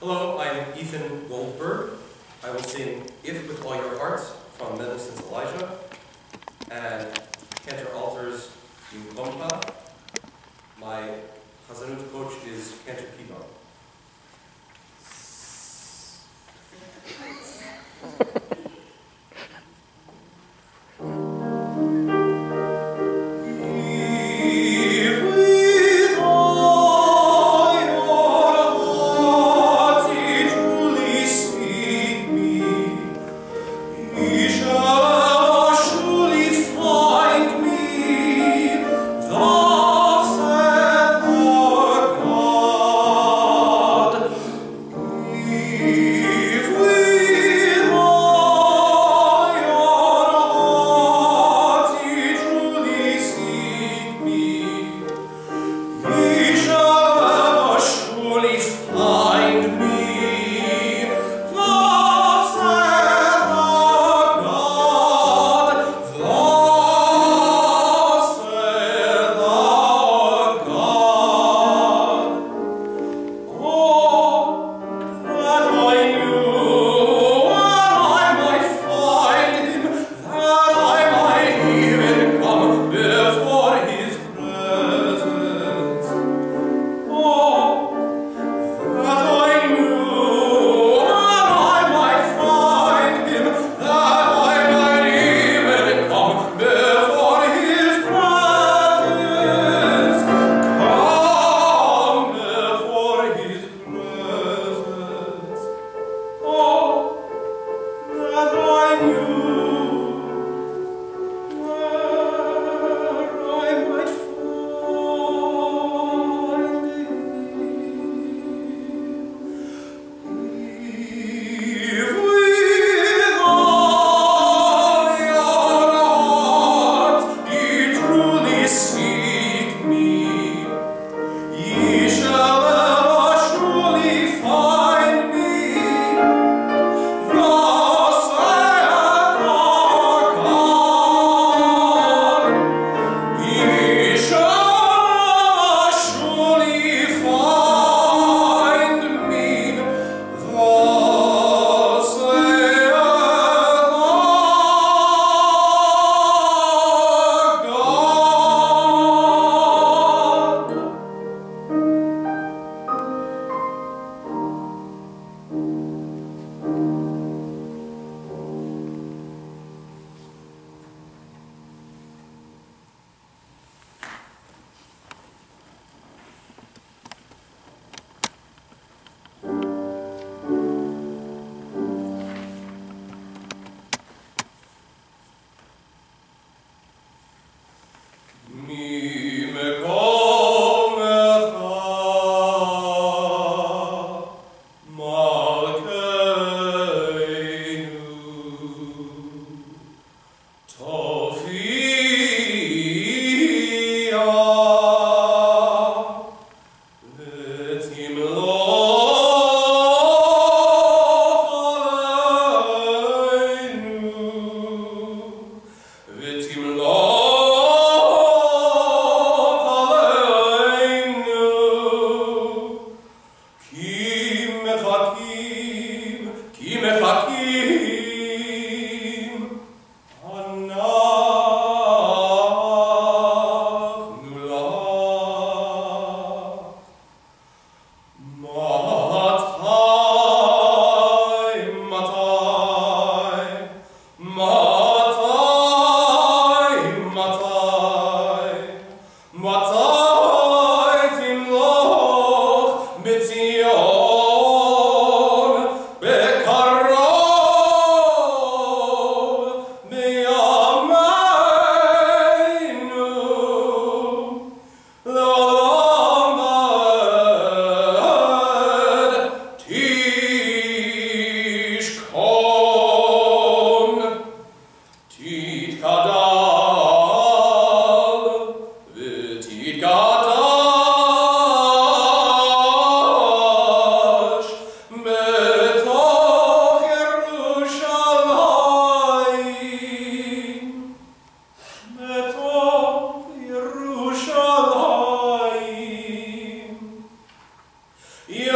Hello, I'm Ethan Goldberg. I will sing If With All Your Hearts from Mendelssohn's Elijah and Cantor Alter's Yekum Purkan. My Hazanut coach is Cantor Kibon. Yeah. И